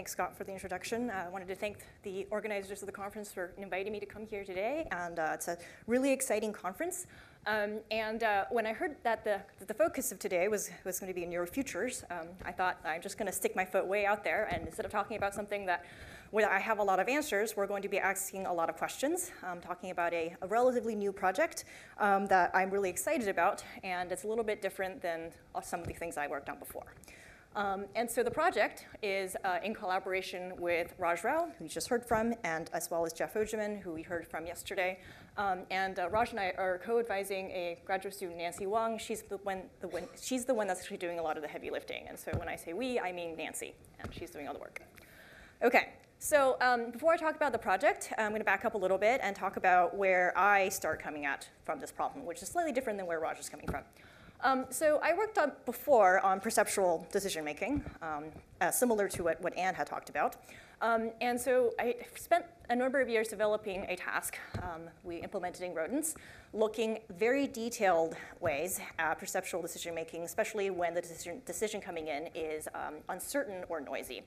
thanks, Scott, for the introduction. Uh, I wanted to thank the organizers of the conference for inviting me to come here today. And uh, it's a really exciting conference. Um, and uh, when I heard that the, that the focus of today was, was going to be in neurofutures, um, I thought I'm just going to stick my foot way out there. And instead of talking about something that where I have a lot of answers, we're going to be asking a lot of questions, um, talking about a, a, relatively new project um, that I'm really excited about. And it's a little bit different than some of the things I worked on before. Um, and so the project is uh, in collaboration with Raj Rao, who you just heard from, and as well as Jeff Ojemann, who we heard from yesterday. Um, and uh, Raj and I are co-advising a graduate student, Nancy Wang. She's the, one, the one, she's the one that's actually doing a lot of the heavy lifting. And so when I say we, I mean Nancy, and she's doing all the work. Okay, so um, before I talk about the project, I'm going to back up a little bit and talk about where I start coming at from this problem, which is slightly different than where Raj is coming from. Um, so I worked on before on perceptual decision making, um, uh, similar to what, what Anne had talked about. Um, and so I spent a number of years developing a task um, we implemented in rodents, looking very detailed ways at perceptual decision making, especially when the decision, decision coming in is um, uncertain or noisy.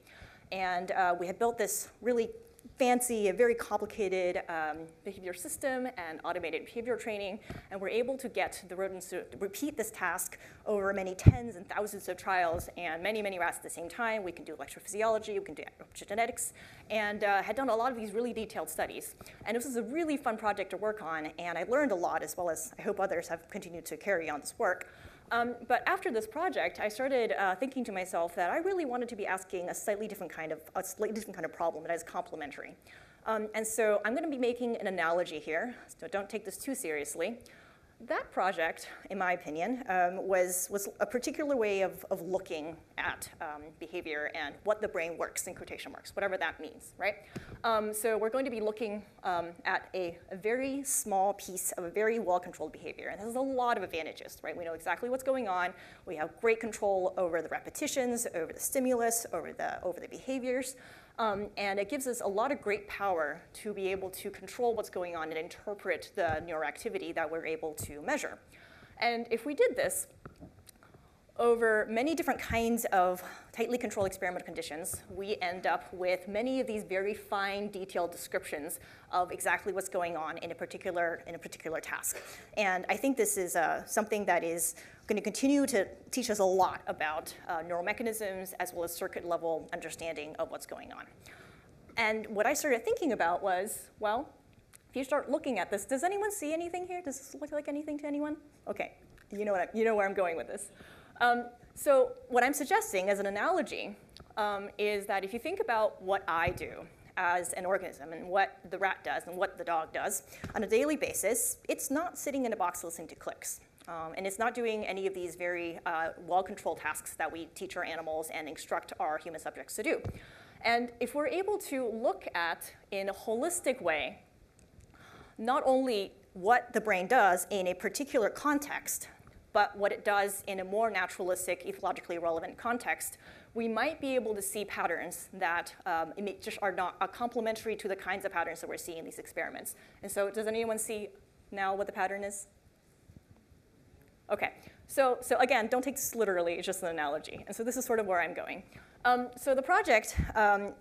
And uh, we had built this really fancy, a very complicated um, behavior system and automated behavior training, and we're able to get the rodents to repeat this task over many tens and thousands of trials and many, many rats at the same time. We can do electrophysiology, we can do genetics, and uh, had done a lot of these really detailed studies. And this was a really fun project to work on, and I learned a lot, as well as I hope others have continued to carry on this work. Um, but after this project, I started uh, thinking to myself that I really wanted to be asking a slightly different kind of, a slightly different kind of problem that is complementary. Um, and so I'm going to be making an analogy here, so don't take this too seriously that project, in my opinion, um, was, was a particular way of, of looking at um, behavior and what the brain works in quotation marks, whatever that means, right? Um, so we're going to be looking um, at a, a, very small piece of a very well-controlled behavior. And this has a lot of advantages, right? We know exactly what's going on. We have great control over the repetitions, over the stimulus, over the, over the behaviors. Um, and it gives us a lot of great power to be able to control what's going on and interpret the neuroactivity that we're able to measure. And if we did this, over many different kinds of tightly controlled experimental conditions, we end up with many of these very fine, detailed descriptions of exactly what's going on in a particular, in a particular task. And I think this is uh, something that is going to continue to teach us a lot about uh, neural mechanisms as well as circuit level understanding of what's going on. And what I started thinking about was, well, if you start looking at this, does anyone see anything here? Does this look like anything to anyone? Okay, you know, what I, you know where I'm going with this. Um, so what I'm suggesting as an analogy um, is that if you think about what I do as an organism and what the rat does and what the dog does on a daily basis, it's not sitting in a box listening to clicks. Um, and it's not doing any of these very uh, well-controlled tasks that we teach our animals and instruct our human subjects to do. And if we're able to look at, in a holistic way, not only what the brain does in a particular context, but what it does in a more naturalistic, ethologically relevant context, we might be able to see patterns that um, just are not are complementary to the kinds of patterns that we're seeing in these experiments. And so does anyone see now what the pattern is? Okay, so, so again, don't take this literally, it's just an analogy. And so this is sort of where I'm going. Um, so the project, um,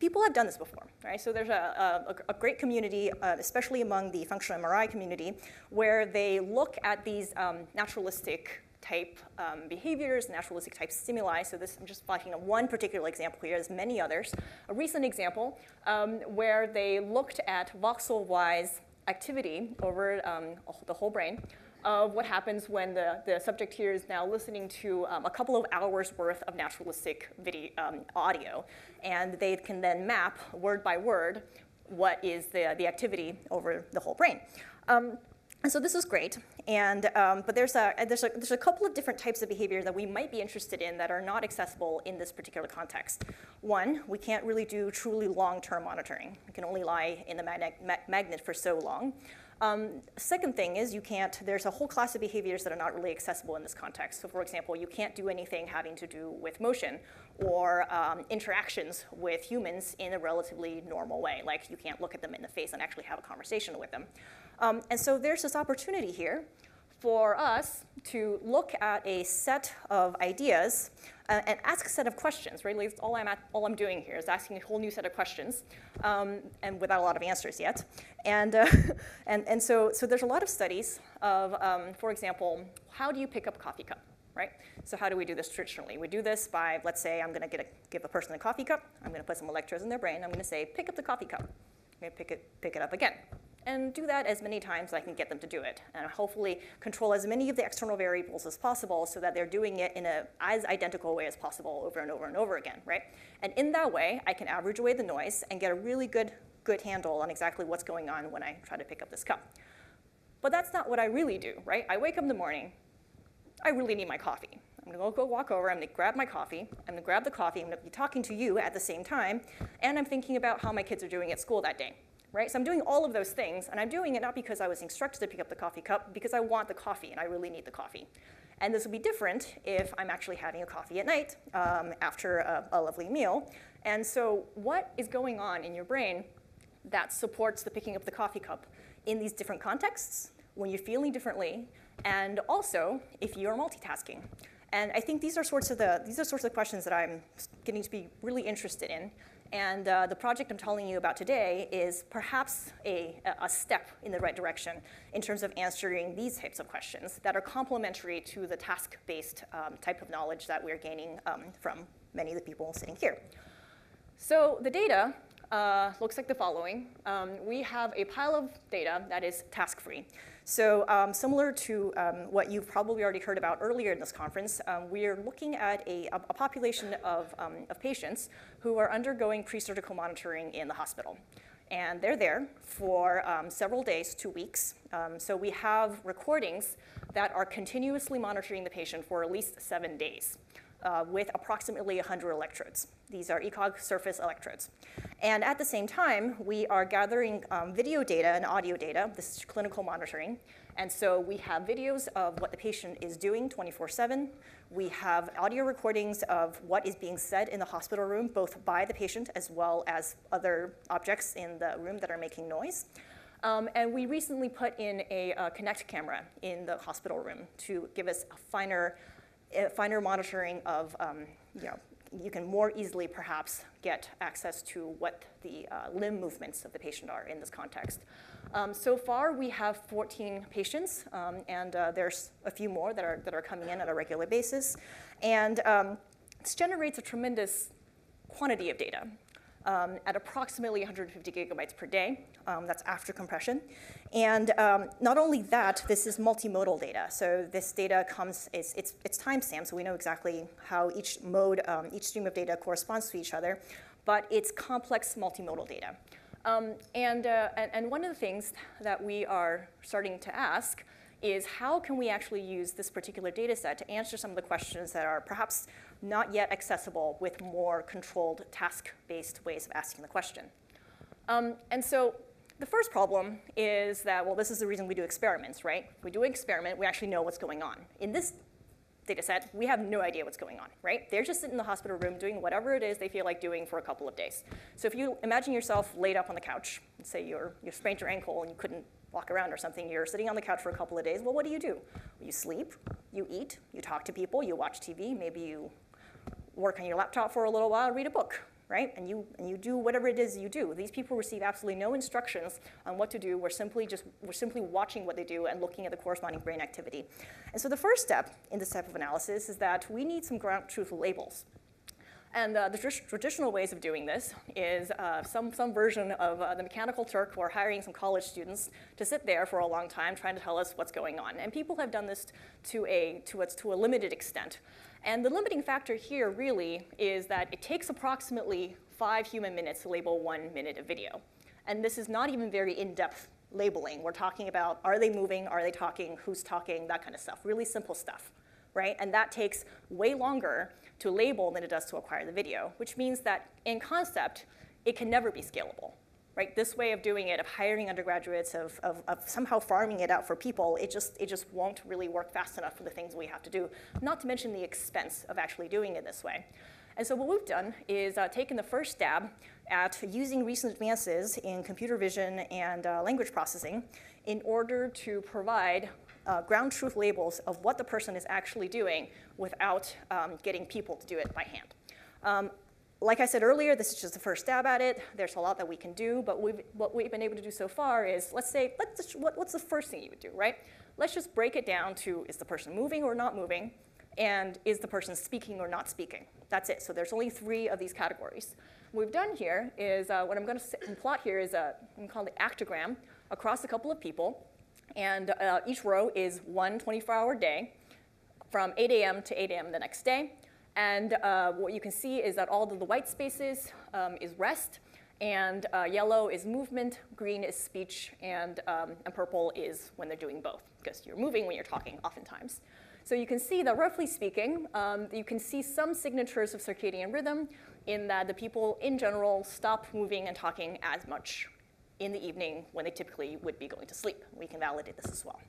people have done this before, right? So there's a, a, a great community, uh, especially among the functional MRI community, where they look at these um, naturalistic type um, behaviors, naturalistic type stimuli. So this, I'm just flashing one particular example here, there's many others. A recent example um, where they looked at voxel-wise activity over um, the whole brain of what happens when the, the subject here is now listening to um, a couple of hours worth of naturalistic video, um, audio. And they can then map word by word what is the, the activity over the whole brain. Um, and so this is great, and, um, but there's a, there's, a, there's a couple of different types of behavior that we might be interested in that are not accessible in this particular context. One, we can't really do truly long-term monitoring. We can only lie in the magnet, ma magnet for so long. Um, second thing is you can't, there's a whole class of behaviors that are not really accessible in this context. So for example, you can't do anything having to do with motion or um, interactions with humans in a relatively normal way. Like you can't look at them in the face and actually have a conversation with them. Um, and so there's this opportunity here for us to look at a set of ideas uh, and ask a set of questions, right? Like all I'm, at, all I'm doing here is asking a whole new set of questions, um, and without a lot of answers yet. And, uh, and, and so, so there's a lot of studies of, um, for example, how do you pick up a coffee cup, right? So how do we do this traditionally? We do this by, let's say I'm gonna a, give a person a coffee cup, I'm gonna put some electrodes in their brain, I'm gonna say, pick up the coffee cup. I'm gonna pick it, pick it up again and do that as many times as I can get them to do it. And hopefully control as many of the external variables as possible so that they're doing it in a as identical way as possible over and over and over again, right? And in that way, I can average away the noise and get a really good, good handle on exactly what's going on when I try to pick up this cup. But that's not what I really do, right? I wake up in the morning, I really need my coffee. I'm gonna go walk over, I'm gonna grab my coffee, I'm gonna grab the coffee, I'm gonna be talking to you at the same time, and I'm thinking about how my kids are doing at school that day right? So I'm doing all of those things, and I'm doing it not because I was instructed to pick up the coffee cup, because I want the coffee, and I really need the coffee. And this will be different if I'm actually having a coffee at night um, after a, a lovely meal. And so what is going on in your brain that supports the picking up the coffee cup in these different contexts, when you're feeling differently, and also if you're multitasking. And I think these are sorts of the these are sorts of questions that I'm getting to be really interested in. And uh, the project I'm telling you about today is perhaps a, a step in the right direction in terms of answering these types of questions that are complementary to the task-based um, type of knowledge that we're gaining um, from many of the people sitting here. So the data uh, looks like the following. Um, we have a pile of data that is task-free. So um, similar to um, what you've probably already heard about earlier in this conference, um, we are looking at a, a population of, um, of patients who are undergoing pre-surgical monitoring in the hospital. And they're there for um, several days, two weeks. Um, so we have recordings that are continuously monitoring the patient for at least seven days uh, with approximately 100 electrodes. These are ECOG surface electrodes. And at the same time, we are gathering um, video data and audio data. This is clinical monitoring. And so we have videos of what the patient is doing 24-7. We have audio recordings of what is being said in the hospital room, both by the patient as well as other objects in the room that are making noise. Um, and we recently put in a uh, Kinect camera in the hospital room to give us a finer finer monitoring of, um, you know, you can more easily perhaps get access to what the uh, limb movements of the patient are in this context. Um, so far, we have 14 patients, um, and uh, there's a few more that are, that are coming in at a regular basis. And um, this generates a tremendous quantity of data um, at approximately 150 gigabytes per day. Um, that's after compression. And um, not only that, this is multimodal data. So this data comes, it's, it's, it's timestamped, so we know exactly how each mode, um, each stream of data corresponds to each other, but it's complex multimodal data. Um, and, uh, and, and one of the things that we are starting to ask is how can we actually use this particular data set to answer some of the questions that are perhaps not yet accessible with more controlled task-based ways of asking the question. Um, and so the first problem is that, well, this is the reason we do experiments, right? We do an experiment, we actually know what's going on. In this data set, we have no idea what's going on, right? They're just sitting in the hospital room doing whatever it is they feel like doing for a couple of days. So if you imagine yourself laid up on the couch, say you're, you sprained your ankle and you couldn't walk around or something, you're sitting on the couch for a couple of days, well, what do you do? You sleep, you eat, you talk to people, you watch TV, maybe you work on your laptop for a little while, read a book, right? And you, and you do whatever it is you do. These people receive absolutely no instructions on what to do. We're simply just, we're simply watching what they do and looking at the corresponding brain activity. And so the first step in this type of analysis is that we need some ground truth labels. And uh, the tr traditional ways of doing this is uh, some, some version of uh, the Mechanical Turk or hiring some college students to sit there for a long time trying to tell us what's going on. And people have done this to a, to a, to a limited extent. And the limiting factor here really is that it takes approximately five human minutes to label one minute of video. And this is not even very in-depth labeling. We're talking about are they moving, are they talking, who's talking, that kind of stuff. Really simple stuff, right? And that takes way longer to label than it does to acquire the video, which means that in concept, it can never be scalable right? This way of doing it, of hiring undergraduates, of, of, of, somehow farming it out for people, it just, it just won't really work fast enough for the things we have to do, not to mention the expense of actually doing it this way. And so what we've done is uh, taken the first stab at using recent advances in computer vision and uh, language processing in order to provide uh, ground truth labels of what the person is actually doing without um, getting people to do it by hand. Um, like I said earlier, this is just the first stab at it. There's a lot that we can do, but we've, what we've been able to do so far is, let's say, let's just, what, what's the first thing you would do, right? Let's just break it down to, is the person moving or not moving? And is the person speaking or not speaking? That's it. So there's only three of these categories. What we've done here is, uh, what I'm going to plot here is a, I'm called the actogram across a couple of people. And uh, each row is one 24-hour day from 8 a.m. to 8 a.m. the next day. And uh, what you can see is that all of the white spaces um, is rest, and uh, yellow is movement, green is speech, and, um, and purple is when they're doing both, because you're moving when you're talking oftentimes. So you can see that roughly speaking, um, you can see some signatures of circadian rhythm in that the people in general stop moving and talking as much in the evening when they typically would be going to sleep. We can validate this as well.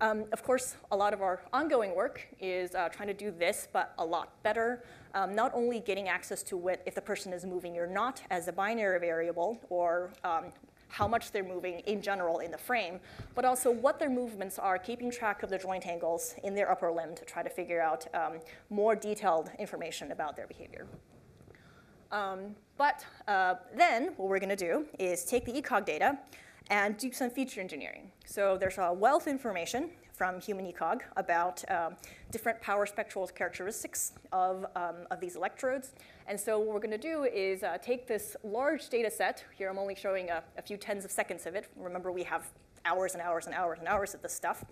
Um, of course, a lot of our ongoing work is uh, trying to do this, but a lot better. Um, not only getting access to what, if the person is moving or not as a binary variable, or um, how much they're moving in general in the frame, but also what their movements are, keeping track of the joint angles in their upper limb to try to figure out um, more detailed information about their behavior. Um, but uh, then what we're going to do is take the ECOG data and do some feature engineering. So there's a wealth of information from human ECOG about um, different power spectral characteristics of, um, of these electrodes. And so what we're going to do is uh, take this large data set. Here I'm only showing a, a few tens of seconds of it. Remember, we have hours and hours and hours and hours of this stuff.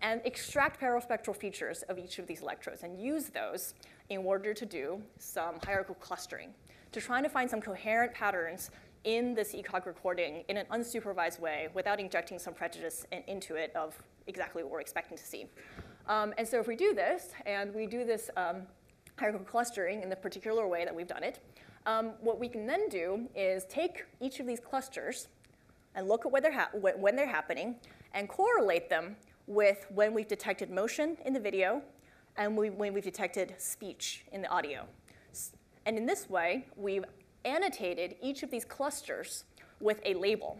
And extract power spectral features of each of these electrodes and use those in order to do some hierarchical clustering to try to find some coherent patterns in this ECOG recording in an unsupervised way without injecting some prejudice in, into it of exactly what we're expecting to see. Um, and so if we do this, and we do this um, hierarchical clustering in the particular way that we've done it, um, what we can then do is take each of these clusters and look at when they're, when they're happening and correlate them with when we've detected motion in the video and we, when we've detected speech in the audio. And in this way, we've annotated each of these clusters with a label,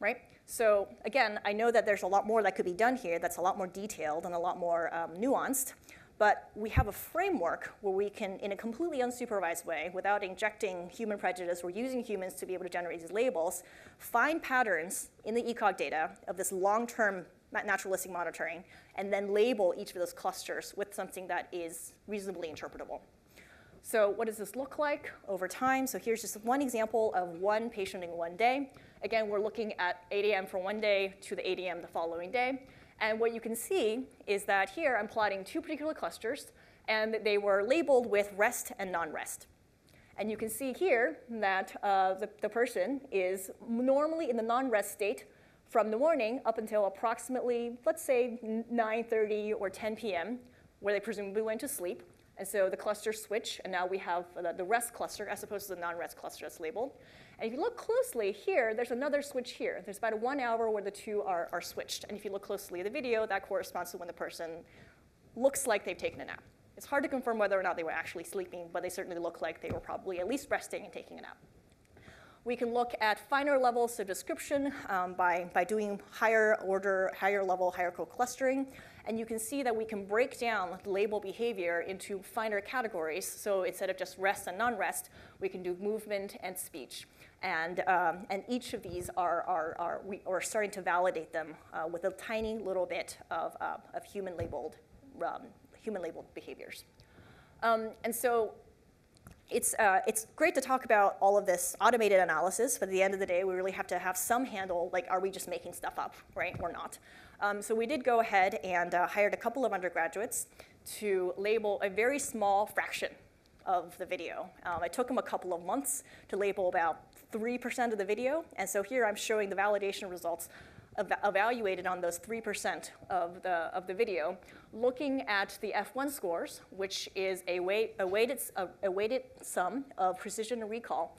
right? So again, I know that there's a lot more that could be done here that's a lot more detailed and a lot more um, nuanced, but we have a framework where we can, in a completely unsupervised way, without injecting human prejudice or using humans to be able to generate these labels, find patterns in the ECOG data of this long-term naturalistic monitoring, and then label each of those clusters with something that is reasonably interpretable. So what does this look like over time? So here's just one example of one patient in one day. Again, we're looking at 8 a.m. for one day to the 8 a.m. the following day. And what you can see is that here I'm plotting two particular clusters, and they were labeled with rest and non-rest. And you can see here that uh, the, the person is normally in the non-rest state from the morning up until approximately, let's say, 9.30 or 10 p.m., where they presumably went to sleep. And so the clusters switch, and now we have the, rest cluster as opposed to the non-rest cluster that's labeled. And if you look closely here, there's another switch here. There's about a one hour where the two are, are switched. And if you look closely at the video, that corresponds to when the person looks like they've taken a nap. It's hard to confirm whether or not they were actually sleeping, but they certainly look like they were probably at least resting and taking a nap. We can look at finer levels of description um, by, by doing higher order, higher level hierarchical clustering. And you can see that we can break down label behavior into finer categories. So instead of just rest and non-rest, we can do movement and speech. And, um, and each of these are, are, are, we are starting to validate them uh, with a tiny little bit of, uh, of human labeled, um, human labeled behaviors. Um, and so it's, uh, it's great to talk about all of this automated analysis, but at the end of the day, we really have to have some handle, like, are we just making stuff up, right, or not? Um, so we did go ahead and uh, hired a couple of undergraduates to label a very small fraction of the video. Um, it took them a couple of months to label about 3% of the video, and so here I'm showing the validation results ev evaluated on those 3% of the, of the video, looking at the F1 scores, which is a, weight, a, weighted, a, weighted sum of precision and recall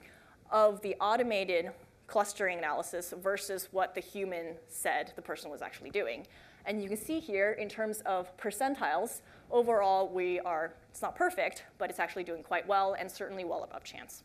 of the automated clustering analysis versus what the human said the person was actually doing. And you can see here, in terms of percentiles, overall we are, it's not perfect, but it's actually doing quite well and certainly well above chance.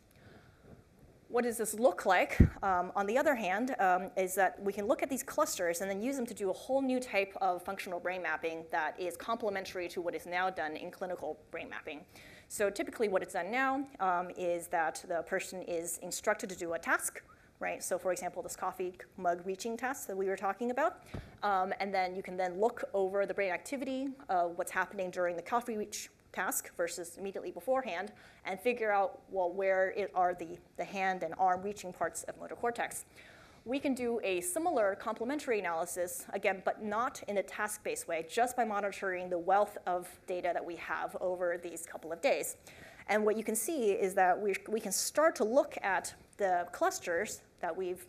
What does this look like? Um, on the other hand, um, is that we can look at these clusters and then use them to do a whole new type of functional brain mapping that is complementary to what is now done in clinical brain mapping. So typically what it's done now um, is that the person is instructed to do a task, right? So for example, this coffee mug reaching task that we were talking about. Um, and then you can then look over the brain activity, what's happening during the coffee reach task versus immediately beforehand and figure out, well, where it are the, the hand and arm reaching parts of motor cortex. We can do a similar complementary analysis, again, but not in a task-based way, just by monitoring the wealth of data that we have over these couple of days. And what you can see is that we, we can start to look at the clusters that we've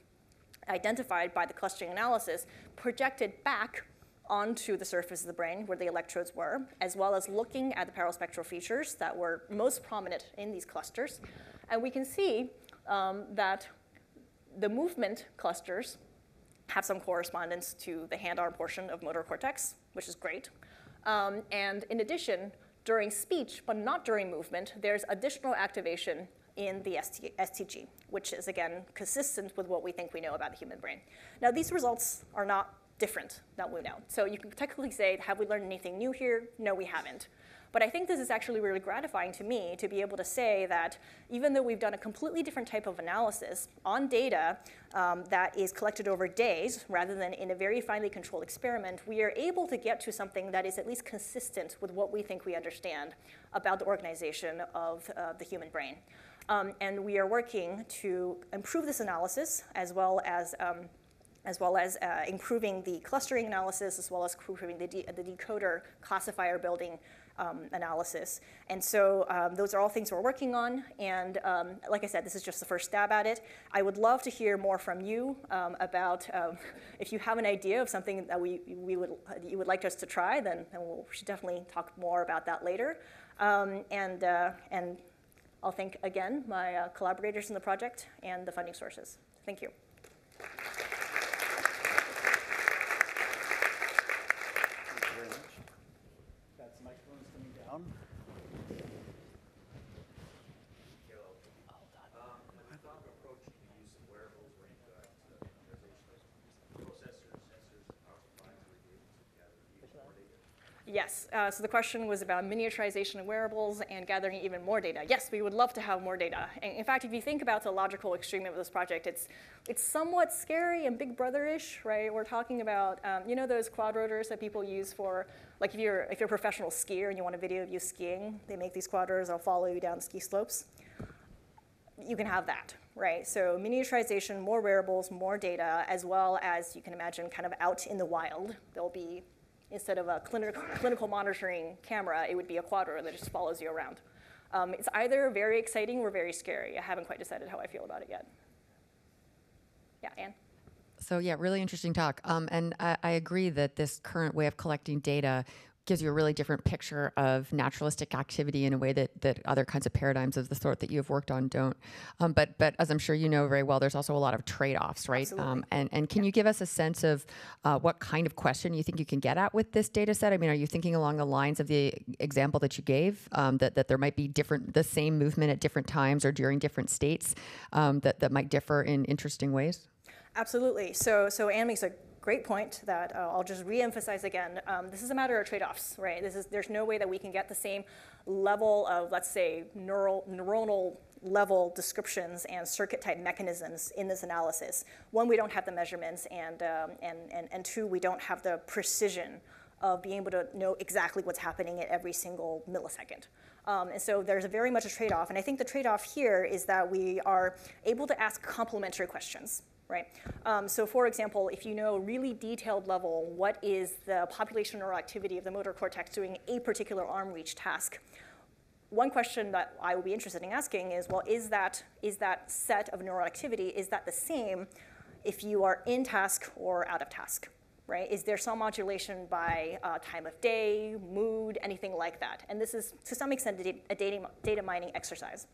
identified by the clustering analysis projected back onto the surface of the brain where the electrodes were, as well as looking at the power spectral features that were most prominent in these clusters. And we can see um, that the movement clusters have some correspondence to the hand-arm portion of motor cortex, which is great. Um, and in addition, during speech, but not during movement, there's additional activation in the ST, STG, which is again consistent with what we think we know about the human brain. Now, these results are not different than we know. So you can technically say, have we learned anything new here? No, we haven't. But I think this is actually really gratifying to me to be able to say that even though we've done a completely different type of analysis on data um, that is collected over days rather than in a very finely controlled experiment, we are able to get to something that is at least consistent with what we think we understand about the organization of uh, the human brain. Um, and we are working to improve this analysis as well as um, as well as uh, improving the clustering analysis, as well as improving the, de the decoder classifier building um, analysis. And so um, those are all things we're working on. And um, like I said, this is just the first stab at it. I would love to hear more from you um, about um, if you have an idea of something that we, we would, you would like us to try, then, then we'll, we should definitely talk more about that later. Um, and, uh, and I'll thank again my uh, collaborators in the project and the funding sources. Thank you. Yes, uh, so the question was about miniaturization of wearables and gathering even more data. Yes, we would love to have more data. And in fact, if you think about the logical extreme of this project, it's, it's somewhat scary and Big Brother-ish, right? We're talking about, um, you know those quad rotors that people use for, like if you're, if you're a professional skier and you want a video of you skiing, they make these quad rotors that'll follow you down ski slopes. You can have that, right? So miniaturization, more wearables, more data, as well as you can imagine kind of out in the wild. There'll be instead of a clinical, clinical monitoring camera, it would be a quadro that just follows you around. Um, it's either very exciting or very scary. I haven't quite decided how I feel about it yet. Yeah, Anne? So yeah, really interesting talk. Um, and I, I, agree that this current way of collecting data gives you a really different picture of naturalistic activity in a way that that other kinds of paradigms of the sort that you've worked on don't. Um, but but as I'm sure you know very well, there's also a lot of trade-offs, right? Um, and and can you give us a sense of uh, what kind of question you think you can get at with this data set? I mean, are you thinking along the lines of the example that you gave um, that that there might be different the same movement at different times or during different states um, that that might differ in interesting ways? Absolutely. So so Anne makes a great point that uh, I'll just reemphasize again. Um, this is a matter of trade-offs, right? This is, there's no way that we can get the same level of, let's say, neural, neuronal level descriptions and circuit type mechanisms in this analysis. One, we don't have the measurements, and, um, and, and, and two, we don't have the precision of being able to know exactly what's happening at every single millisecond. Um, and so there's a very much a trade-off. And I think the trade-off here is that we are able to ask complementary questions right? Um, so for example, if you know really detailed level, what is the population neural activity of the motor cortex doing a particular arm reach task, one question that I would be interested in asking is, well, is that, is that set of neural activity, is that the same if you are in task or out of task, right? Is there some modulation by uh, time of day, mood, anything like that? And this is, to some extent, a data mining exercise.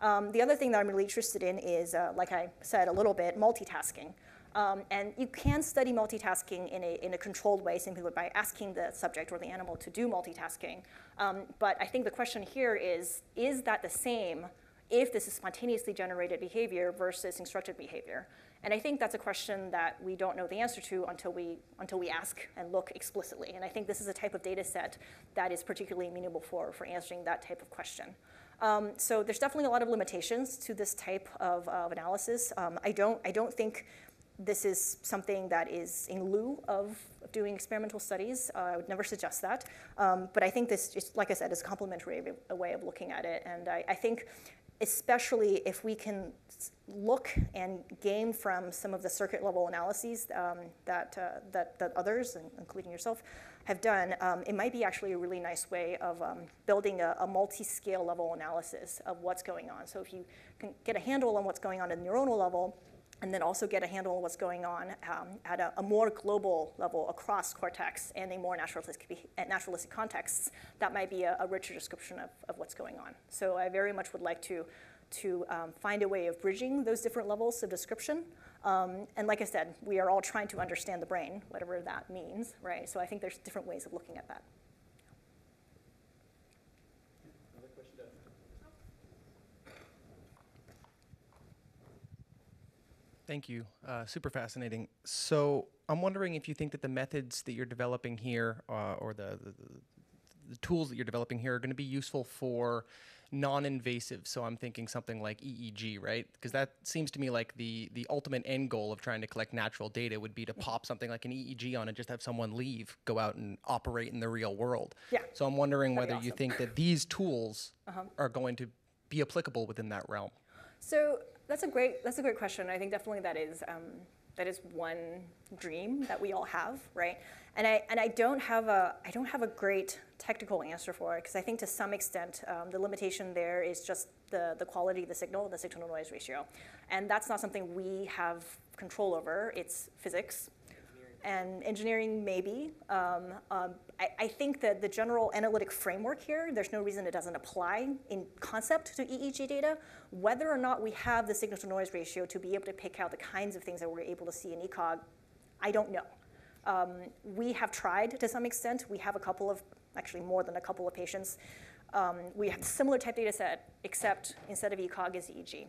Um, the other thing that I'm really interested in is, uh, like I said a little bit, multitasking. Um, and you can study multitasking in a, in a controlled way simply by asking the subject or the animal to do multitasking. Um, but I think the question here is, is that the same if this is spontaneously generated behavior versus instructed behavior. And I think that's a question that we don't know the answer to until we, until we ask and look explicitly. And I think this is a type of data set that is particularly amenable for, for answering that type of question. Um, so there's definitely a lot of limitations to this type of, of analysis. Um, I, don't, I don't think this is something that is in lieu of doing experimental studies. Uh, I would never suggest that. Um, but I think this, just, like I said, is a complementary a way of looking at it. And I, I think especially if we can look and gain from some of the circuit level analyses um, that, uh, that, that others, including yourself, have done, um, it might be actually a really nice way of um, building a, a multi-scale level analysis of what's going on. So if you can get a handle on what's going on at the neuronal level, and then also get a handle on what's going on um, at a, a, more global level across cortex and in more naturalistic, naturalistic contexts, that might be a, a richer description of, of what's going on. So I very much would like to, to um, find a way of bridging those different levels of description. Um, and like I said, we are all trying to understand the brain, whatever that means, right? So I think there's different ways of looking at that. Thank you. Uh, super fascinating. So I'm wondering if you think that the methods that you're developing here, uh, or the, the, the tools that you're developing here, are going to be useful for non-invasive. So I'm thinking something like EEG, right? Because that seems to me like the the ultimate end goal of trying to collect natural data would be to pop something like an EEG on and just have someone leave, go out and operate in the real world. Yeah. So I'm wondering That'd whether awesome. you think that these tools uh-huh. are going to be applicable within that realm. So that's a great that's a great question. I think definitely that is um, that is one dream that we all have, right? And I and I don't have a I don't have a great technical answer for it because I think to some extent um, the limitation there is just the the quality of the signal, the signal to noise ratio, and that's not something we have control over. It's physics, and engineering maybe. Um, um, I, I, think that the general analytic framework here, there's no reason it doesn't apply in concept to EEG data. Whether or not we have the signal to noise ratio to be able to pick out the kinds of things that we're able to see in ECOG, I don't know. Um, we have tried to some extent. We have a couple of, actually more than a couple of patients. Um, we have similar type data set, except instead of ECOG is EEG.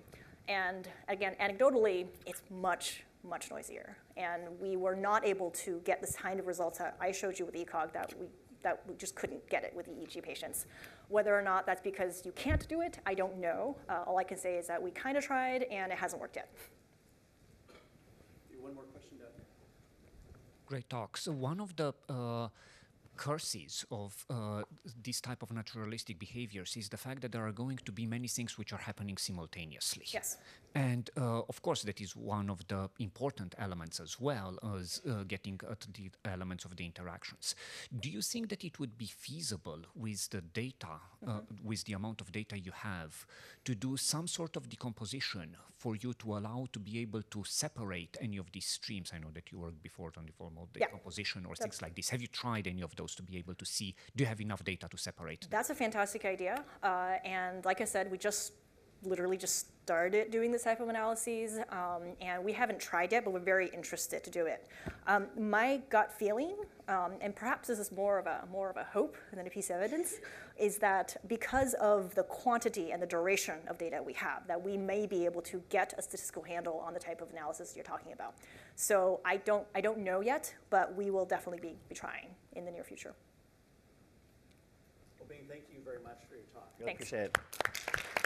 And again, anecdotally, it's much, much noisier. And we were not able to get this kind of results that I showed you with ECOG that we, that we just couldn't get it with EEG patients. Whether or not that's because you can't do it, I don't know. Uh, all I can say is that we kind of tried and it hasn't worked yet. One more question, Doug. Great talk. So one of the uh, curses of uh, this type of naturalistic behaviors is the fact that there are going to be many things which are happening simultaneously. Yes. And uh, of course, that is one of the important elements as well as uh, getting at the elements of the interactions. Do you think that it would be feasible with the data, uh, mm-hmm. with the amount of data you have, to do some sort of decomposition for you to allow to be able to separate any of these streams? I know that you worked before on the formal decomposition yeah. or things like this. Have you tried any of those to be able to see? Do you have enough data to separate? That's a fantastic idea. Uh, and like I said, we just literally just started doing this type of analyses, um, and we haven't tried yet, but we're very interested to do it. Um, my gut feeling, um, and perhaps this is more of a more of a hope than a piece of evidence, is that because of the quantity and the duration of data we have, that we may be able to get a statistical handle on the type of analysis you're talking about. So I don't I don't know yet, but we will definitely be, be trying in the near future. Well, Bing, thank you very much for your talk. Really Thanks. appreciate it.